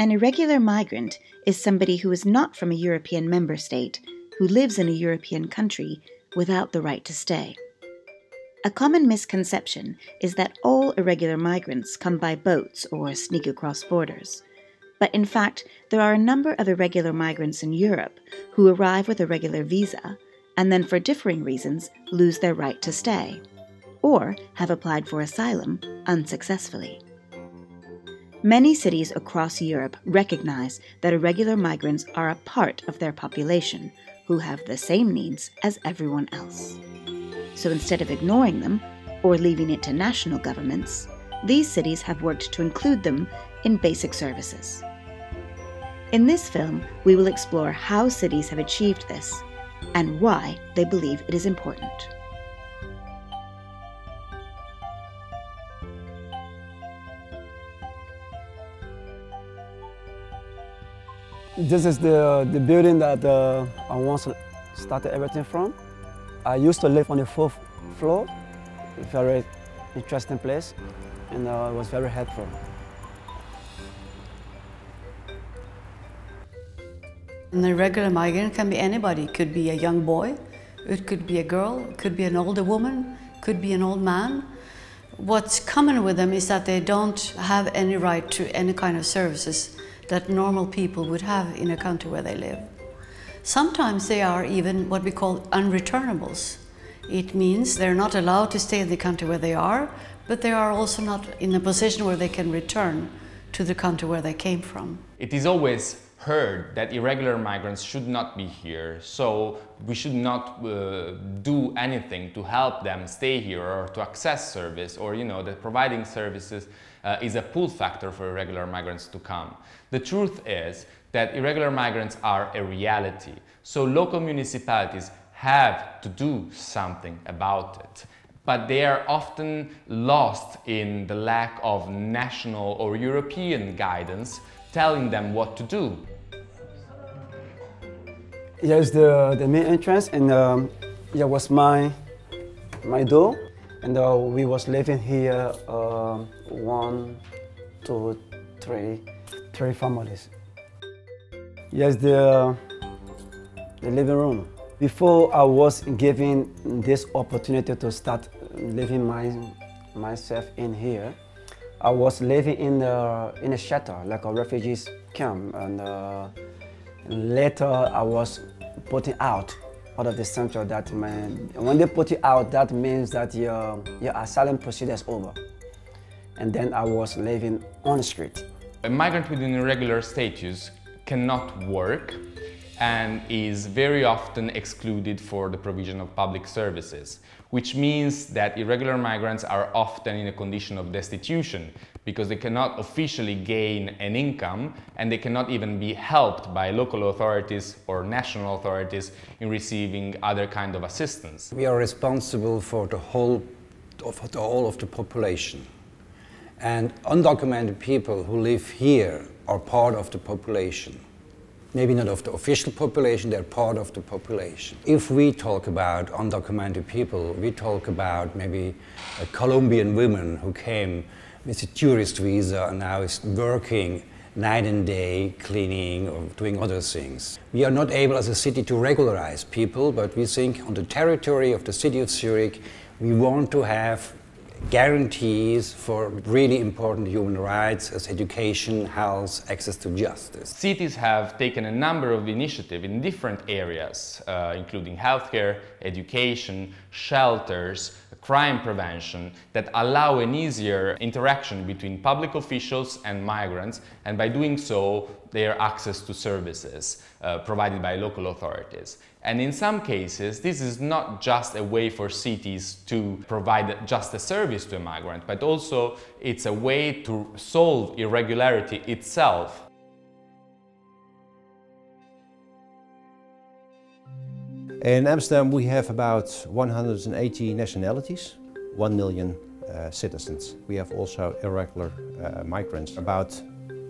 An irregular migrant is somebody who is not from a European member state, who lives in a European country without the right to stay. A common misconception is that all irregular migrants come by boats or sneak across borders. But in fact, there are a number of irregular migrants in Europe who arrive with a regular visa and then, for differing reasons, lose their right to stay, or have applied for asylum unsuccessfully. Many cities across Europe recognize that irregular migrants are a part of their population who have the same needs as everyone else. So instead of ignoring them or leaving it to national governments, these cities have worked to include them in basic services. In this film, we will explore how cities have achieved this and why they believe it is important. This is the, the building that uh, I once started everything from. I used to live on the fourth floor, very interesting place, and uh, it was very helpful. An irregular migrant can be anybody. It could be a young boy, it could be a girl, it could be an older woman, it could be an old man. What's common with them is that they don't have any right to any kind of services that normal people would have in a country where they live. Sometimes they are even what we call unreturnables. It means they're not allowed to stay in the country where they are, but they are also not in a position where they can return to the country where they came from. It is always heard that irregular migrants should not be here, so we should not uh, do anything to help them stay here or to access service or you know that providing services uh, is a pull factor for irregular migrants to come. The truth is that irregular migrants are a reality, so local municipalities have to do something about it but they are often lost in the lack of national or European guidance telling them what to do. Here's the, the main entrance and um, here was my, my door and uh, we was living here uh, one, two, three, three families. Here's the, the living room. Before I was given this opportunity to start living my, myself in here, I was living in a, in a shelter, like a refugees camp. And uh, later I was put out out of the center that man, when they put you out, that means that your, your asylum procedure is over. And then I was living on the street. A migrant with an irregular status cannot work and is very often excluded for the provision of public services, which means that irregular migrants are often in a condition of destitution because they cannot officially gain an income and they cannot even be helped by local authorities or national authorities in receiving other kind of assistance. We are responsible for the whole of the whole of the population. And undocumented people who live here are part of the population maybe not of the official population, they're part of the population. If we talk about undocumented people, we talk about maybe a Colombian woman who came with a tourist visa and now is working night and day, cleaning or doing other things. We are not able as a city to regularize people, but we think on the territory of the city of Zurich, we want to have guarantees for really important human rights as education, health, access to justice. Cities have taken a number of initiatives in different areas, uh, including healthcare, education, shelters, crime prevention, that allow an easier interaction between public officials and migrants, and by doing so, their access to services uh, provided by local authorities. And in some cases, this is not just a way for cities to provide just a service to a migrant, but also it's a way to solve irregularity itself. In Amsterdam we have about 180 nationalities, 1 million uh, citizens. We have also irregular uh, migrants, about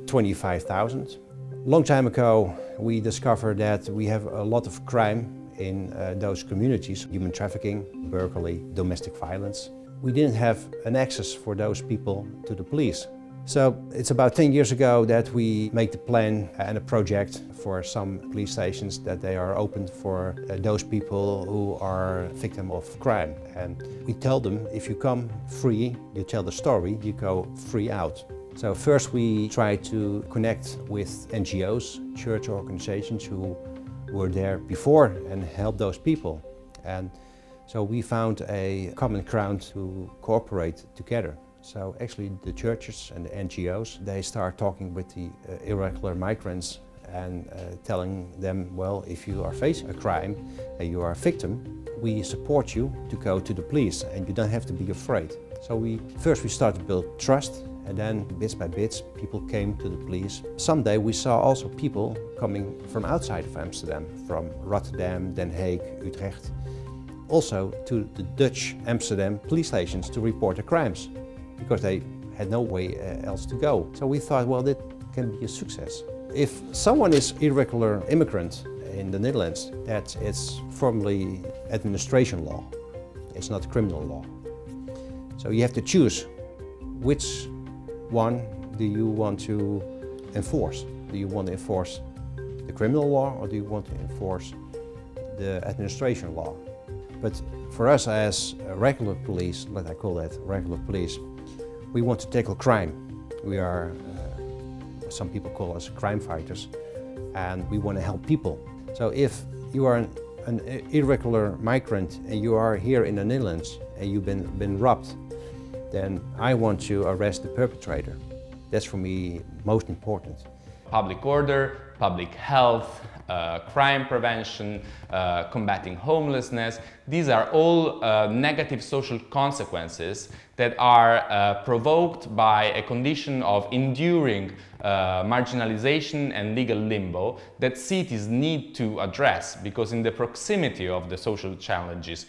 25,000. Long time ago we discovered that we have a lot of crime in uh, those communities, human trafficking, burglary, domestic violence. We didn't have an access for those people to the police. So it's about 10 years ago that we make the plan and a project for some police stations that they are open for uh, those people who are victim of crime. And we tell them if you come free, you tell the story, you go free out. So first we try to connect with NGOs, church organizations who were there before and help those people. And so we found a common ground to cooperate together. So actually the churches and the NGOs, they start talking with the uh, irregular migrants and uh, telling them, well, if you are facing a crime and you are a victim, we support you to go to the police and you don't have to be afraid. So we first we start to build trust and then bits by bits people came to the police. Someday we saw also people coming from outside of Amsterdam, from Rotterdam, Den Haag, Utrecht, also to the Dutch Amsterdam police stations to report the crimes because they had no way uh, else to go. So we thought, well, that can be a success. If someone is irregular immigrant in the Netherlands, that it's formally administration law. It's not criminal law. So you have to choose which one do you want to enforce. Do you want to enforce the criminal law or do you want to enforce the administration law? But for us as regular police, let I call that regular police, we want to tackle crime. We are, uh, some people call us crime fighters, and we want to help people. So if you are an, an irregular migrant and you are here in the Netherlands and you've been, been robbed, then I want to arrest the perpetrator. That's for me most important. Public order, public health, uh, crime prevention, uh, combating homelessness. These are all uh, negative social consequences that are uh, provoked by a condition of enduring uh, marginalization and legal limbo that cities need to address because in the proximity of the social challenges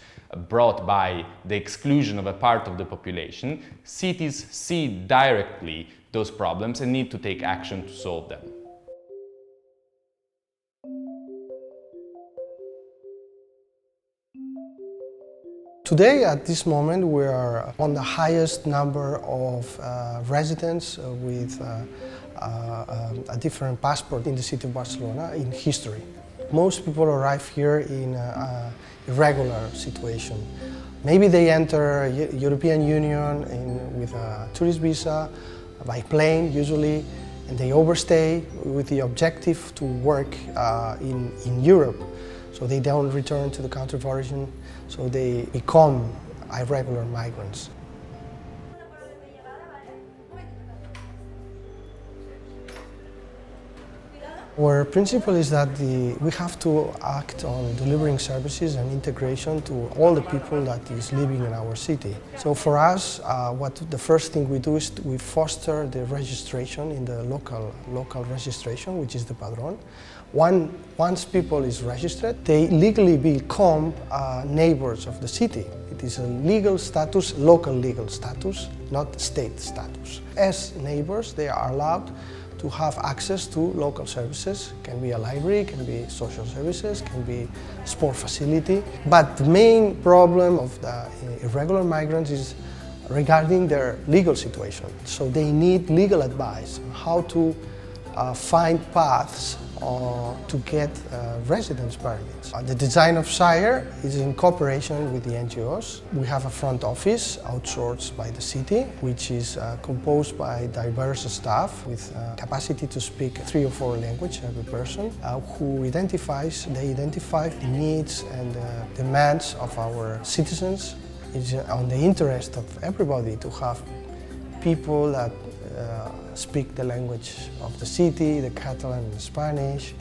brought by the exclusion of a part of the population, cities see directly those problems and need to take action to solve them. Today, at this moment, we are on the highest number of uh, residents uh, with uh, a different passport in the city of Barcelona in history. Most people arrive here in a, irregular situation. Maybe they enter European Union in, with a tourist visa, by plane usually, and they overstay with the objective to work uh, in, in Europe. So they don't return to the country of origin so they become irregular migrants. Our principle is that the, we have to act on delivering services and integration to all the people that is living in our city. So for us, uh, what the first thing we do is we foster the registration in the local, local registration, which is the padron. One, once people is registered, they legally become uh, neighbors of the city. It is a legal status, local legal status, not state status. As neighbors, they are allowed to have access to local services. Can be a library, can be social services, can be sport facility. But the main problem of the eh, irregular migrants is regarding their legal situation. So they need legal advice on how to uh, find paths uh, to get uh, residence permits. Uh, the design of SAIER is in cooperation with the NGOs. We have a front office outsourced by the city, which is uh, composed by diverse staff with uh, capacity to speak three or four languages, every person, who identifies, they identify the needs and demands of our citizens. It's on the interest of everybody to have people that speak the language of the city, the Catalan and Spanish,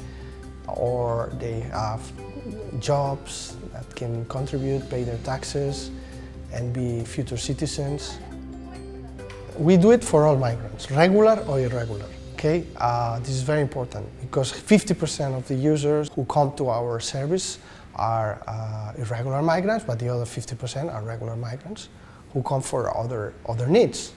or they have jobs that can contribute, pay their taxes, and be future citizens. We do it for all migrants, regular or irregular. Okay, uh, this is very important because 50% of the users who come to our service are uh, irregular migrants, but the other 50% are regular migrants who come for other, other needs.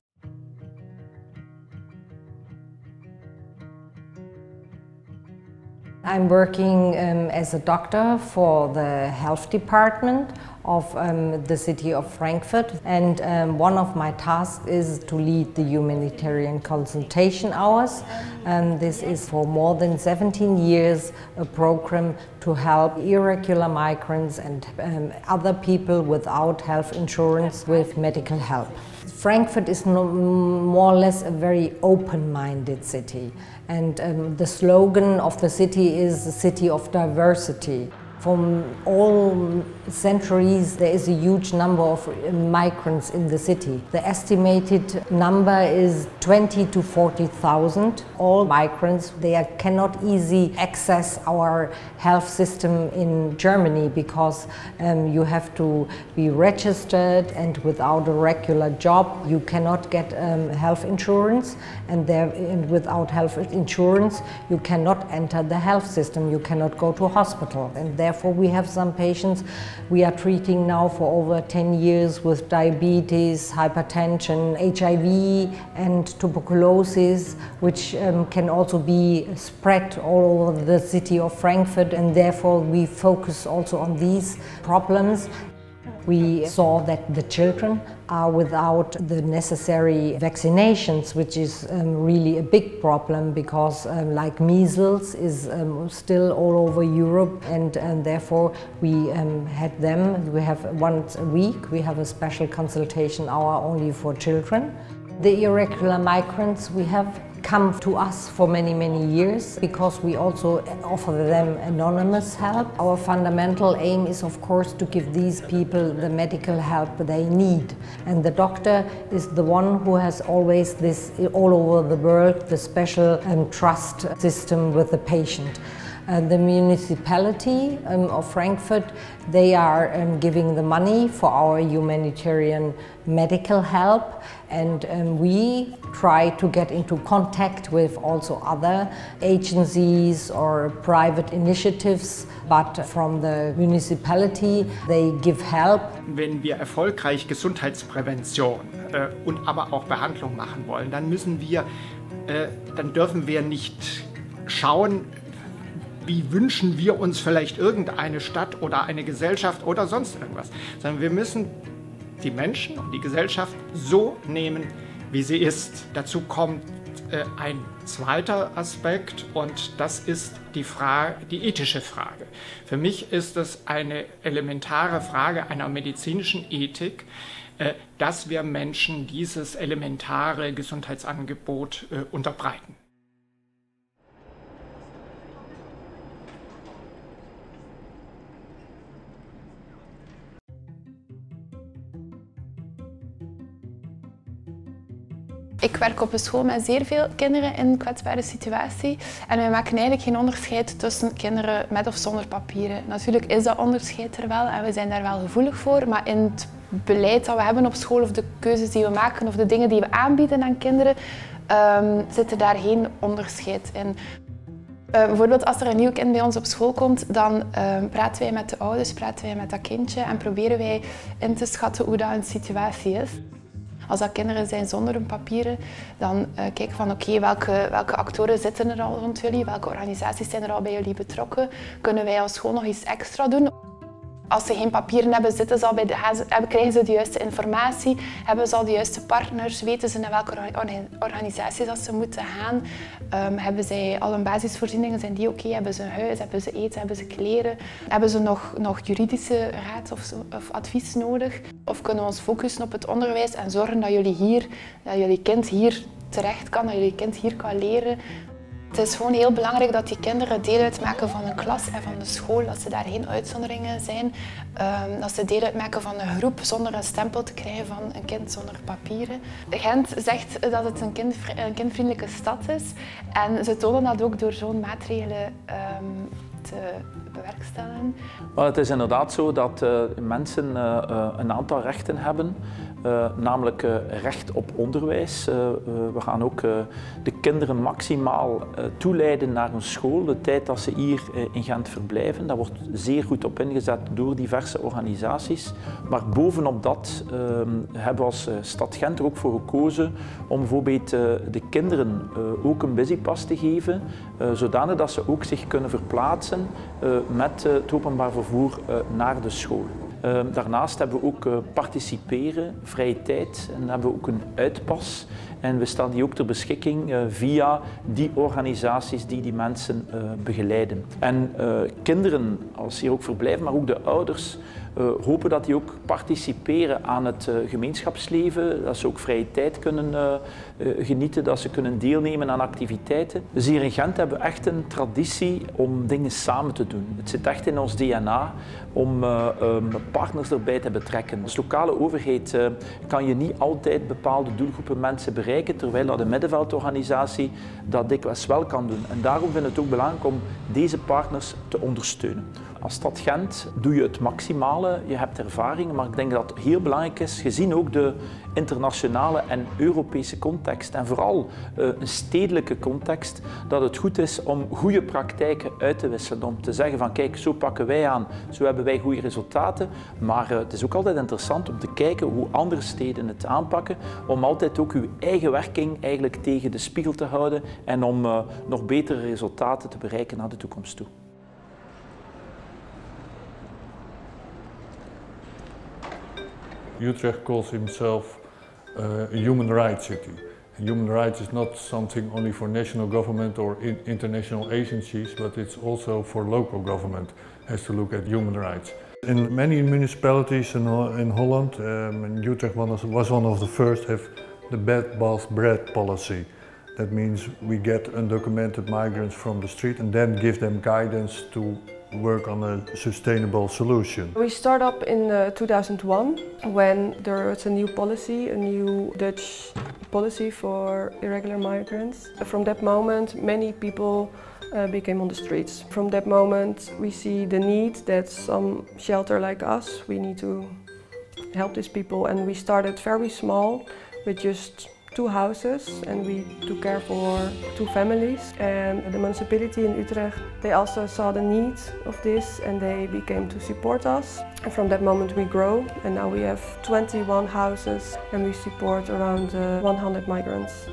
I'm working um, as a doctor for the health department of um, the city of Frankfurt. And um, one of my tasks is to lead the humanitarian consultation hours. Um, this is for more than 17 years a program to help irregular migrants and um, other people without health insurance with medical help. Frankfurt is no, more or less a very open-minded city and um, the slogan of the city is the city of diversity. From all centuries, there is a huge number of migrants in the city. The estimated number is 20 to 40,000. All migrants, they cannot easily access our health system in Germany because um, you have to be registered and without a regular job, you cannot get um, health insurance. And, there, and without health insurance, you cannot enter the health system. You cannot go to hospital. And therefore, we have some patients we are treating now for over 10 years with diabetes, hypertension, HIV and tuberculosis, which um, can also be spread all over the city of Frankfurt and therefore we focus also on these problems. We saw that the children are without the necessary vaccinations, which is um, really a big problem because um, like measles is um, still all over Europe and, and therefore we um, had them, we have once a week, we have a special consultation hour only for children. The irregular migrants we have come to us for many, many years because we also offer them anonymous help. Our fundamental aim is, of course, to give these people the medical help they need. And the doctor is the one who has always this, all over the world, the special um, trust system with the patient. Uh, the municipality um, of Frankfurt, they are um, giving the money for our humanitarian medical help and um, we try to get into contact with also other agencies or private initiatives, but from the municipality they give help. Wenn wir erfolgreich Gesundheitsprävention äh, und aber auch Behandlung machen wollen, dann müssen wir, äh, dann dürfen wir nicht schauen, wie wünschen wir uns vielleicht irgendeine Stadt oder eine Gesellschaft oder sonst irgendwas, sondern wir müssen die Menschen und die Gesellschaft so nehmen, wie sie ist. Dazu kommt äh, ein zweiter Aspekt und das ist die, Frage, die ethische Frage. Für mich ist es eine elementare Frage einer medizinischen Ethik, äh, dass wir Menschen dieses elementare Gesundheitsangebot äh, unterbreiten. Ik werk op een school met zeer veel kinderen in een kwetsbare situatie. En wij maken eigenlijk geen onderscheid tussen kinderen met of zonder papieren. Natuurlijk is dat onderscheid er wel en we zijn daar wel gevoelig voor. Maar in het beleid dat we hebben op school of de keuzes die we maken of de dingen die we aanbieden aan kinderen, um, zit er daar geen onderscheid in. Uh, bijvoorbeeld als er een nieuw kind bij ons op school komt, dan uh, praten wij met de ouders, praten wij met dat kindje en proberen wij in te schatten hoe dat een situatie is. Als dat kinderen zijn zonder hun papieren, dan uh, kijken van oké, welke, welke actoren zitten er al rond jullie, welke organisaties zijn er al bij jullie betrokken, kunnen wij als school nog iets extra doen? Als ze geen papieren hebben, zitten ze al bij de, krijgen ze de juiste informatie, hebben ze al de juiste partners, weten ze naar welke organisaties dat ze moeten gaan, um, hebben zij al een basisvoorzieningen, zijn die oké, hebben ze een huis, hebben ze eten, hebben ze kleren, hebben ze nog, nog juridische raad of, of advies nodig? Of kunnen we ons focussen op het onderwijs en zorgen dat jullie hier, dat jullie kind hier terecht kan, dat jullie kind hier kan leren, het is gewoon heel belangrijk dat die kinderen deel uitmaken van een klas en van de school, dat ze daar geen uitzonderingen zijn. Um, dat ze deel uitmaken van een groep zonder een stempel te krijgen van een kind zonder papieren. Gent zegt dat het een, een kindvriendelijke stad is en ze tonen dat ook door zo'n maatregelen um, te bewerkstelligen. Well, het is inderdaad zo dat uh, mensen uh, uh, een aantal rechten hebben. Namelijk recht op onderwijs. We gaan ook de kinderen maximaal toeleiden naar een school, de tijd dat ze hier in Gent verblijven. Daar wordt zeer goed op ingezet door diverse organisaties. Maar bovenop dat ehm, hebben we als stad Gent er ook voor gekozen om bijvoorbeeld de kinderen ook een busypass te geven, zodanig dat ze ook zich kunnen verplaatsen met het openbaar vervoer naar de school. Ehm, daarnaast hebben we ook uh, participeren, vrije tijd en hebben we ook een uitpas. En we staan die ook ter beschikking via die organisaties die die mensen begeleiden. En kinderen, als hier ook verblijven, maar ook de ouders, hopen dat die ook participeren aan het uh, gemeenschapsleven, dat ze ook vrije tijd kunnen uh, genieten, dat ze kunnen deelnemen aan activiteiten. Dus hier in Gent hebben we echt een traditie om dingen samen te doen. Het zit echt in ons DNA om um, partners erbij te betrekken. Als lokale overheid kan je niet altijd bepaalde doelgroepen mensen bereiken, terwijl dat de middenveldorganisatie dat dikwijls wel kan doen. En daarom vind ik het ook belangrijk om deze partners te ondersteunen. Als stad Gent doe je het maximale, je hebt ervaring, maar ik denk dat het heel belangrijk is, gezien ook de internationale en Europese context en vooral uh, een stedelijke context, dat het goed is om goede praktijken uit te wisselen. Om te zeggen van kijk, zo pakken wij aan, zo hebben wij goede resultaten. Maar uh, het is ook altijd interessant om te kijken hoe andere steden het aanpakken, om altijd ook uw eigen werking eigenlijk tegen de spiegel te houden en om uh, nog betere resultaten te bereiken naar de toekomst toe. Utrecht calls himself uh, a human rights city. And human rights is not something only for national government or in international agencies, but it's also for local government has to look at human rights. In many municipalities in, in Holland, um, and Utrecht was, one of the first, have the bed, bath, bread policy. That means we get undocumented migrants from the street and then give them guidance to work on a sustainable solution. We start up in uh, 2001 when there was a new policy, a new Dutch policy for irregular migrants. From that moment many people uh, became on the streets. From that moment we see the need that some shelter like us, we need to help these people and we started very small with just two houses and we took care for two families. And the municipality in Utrecht, they also saw the need of this and they became to support us. And from that moment we grow and now we have 21 houses and we support around uh, 100 migrants.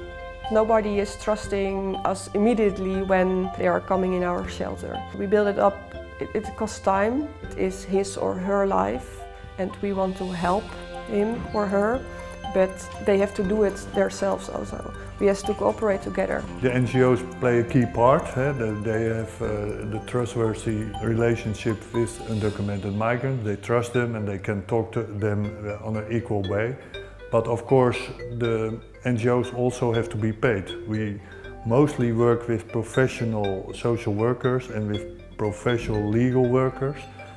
Nobody is trusting us immediately when they are coming in our shelter. We build it up, it, it costs time, it is his or her life and we want to help him or her but they have to do it themselves also. We have to cooperate together. The NGOs play a key part. Eh? They have uh, the trustworthy relationship with undocumented migrants. They trust them and they can talk to them uh, on an equal way. But of course, the NGOs also have to be paid. We mostly work with professional social workers and with professional legal workers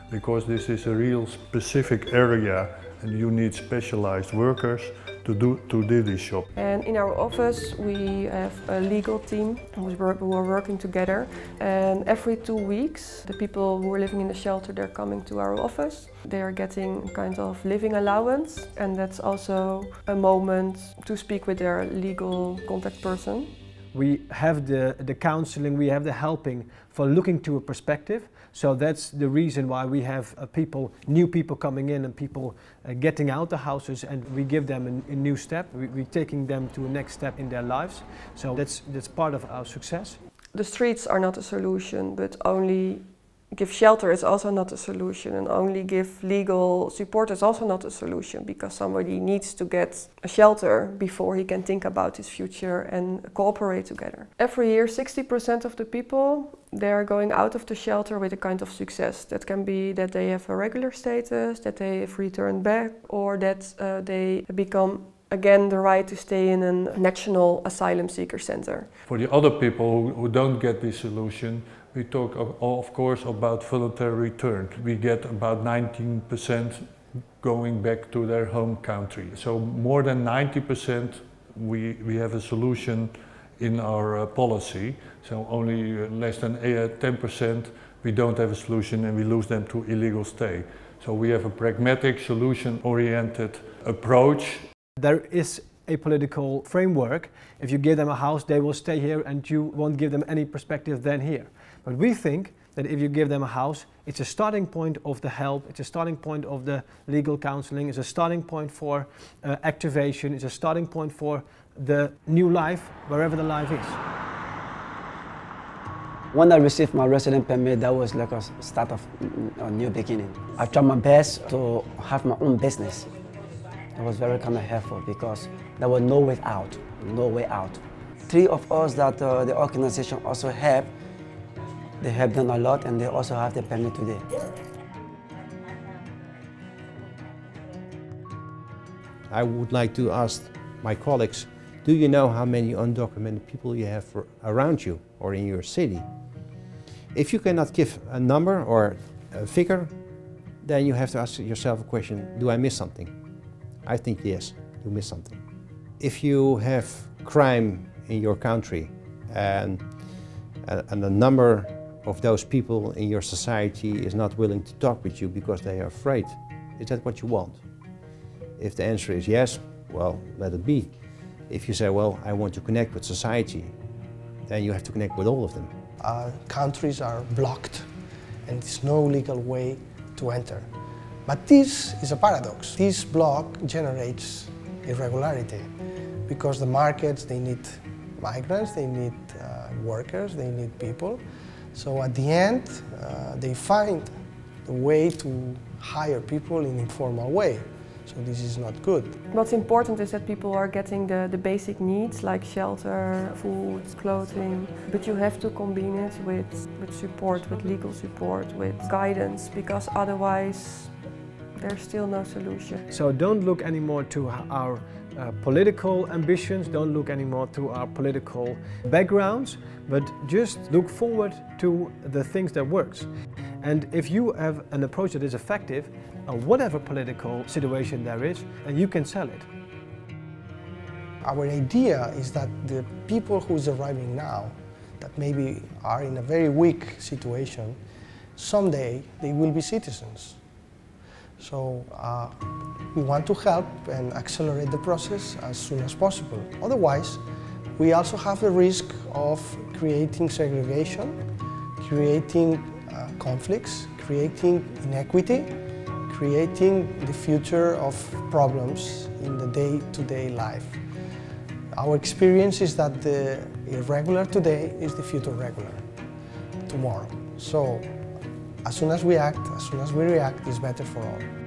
because this is a real specific area and you need specialized workers to do to do this job. And in our office we have a legal team who are working together and every two weeks the people who are living in the shelter they're coming to our office. They are getting kind of living allowance and that's also a moment to speak with their legal contact person. We have the, the counseling, we have the helping for looking to a perspective. So that's the reason why we have uh, people, new people coming in and people uh, getting out the houses and we give them a, a new step. We, we're taking them to a next step in their lives. So that's, that's part of our success. The streets are not a solution, but only give shelter is also not a solution and only give legal support is also not a solution because somebody needs to get a shelter before he can think about his future and cooperate together. Every year 60% of the people they are going out of the shelter with a kind of success. That can be that they have a regular status, that they have returned back or that uh, they become again the right to stay in a national asylum seeker center. For the other people who don't get this solution, we talk of, of course about voluntary return. We get about 19% going back to their home country. So more than 90% we, we have a solution in our uh, policy. So only uh, less than 10% uh, we don't have a solution and we lose them to illegal stay. So we have a pragmatic solution-oriented approach. There is a political framework. If you give them a house, they will stay here and you won't give them any perspective than here. But we think that if you give them a house, it's a starting point of the help, it's a starting point of the legal counseling, it's a starting point for uh, activation, it's a starting point for the new life, wherever the life is. When I received my resident permit, that was like a start of a new beginning. I tried my best to have my own business. It was very kind of helpful because there was no way out, no way out. Three of us that uh, the organization also helped, they helped them a lot and they also have the permit today. I would like to ask my colleagues, do you know how many undocumented people you have around you or in your city? If you cannot give a number or a figure, then you have to ask yourself a question, do I miss something? I think yes, you miss something. If you have crime in your country and, and a number of those people in your society is not willing to talk with you because they are afraid, is that what you want? If the answer is yes, well, let it be. If you say, well, I want to connect with society, then you have to connect with all of them uh, countries are blocked and there's no legal way to enter. But this is a paradox. This block generates irregularity because the markets, they need migrants, they need uh, workers, they need people. So at the end, uh, they find the way to hire people in an informal way. So this is not good. What's important is that people are getting the, the basic needs like shelter, food, clothing, but you have to combine it with, with support, with legal support, with guidance, because otherwise there's still no solution. So don't look anymore to our uh, political ambitions, don't look anymore to our political backgrounds, but just look forward to the things that works. And if you have an approach that is effective, whatever political situation there is, and you can sell it. Our idea is that the people who's arriving now, that maybe are in a very weak situation, someday they will be citizens. So uh, we want to help and accelerate the process as soon as possible. Otherwise, we also have the risk of creating segregation, creating uh, conflicts, creating inequity, creating the future of problems in the day-to-day -day life. Our experience is that the irregular today is the future regular tomorrow. So as soon as we act, as soon as we react, is better for all.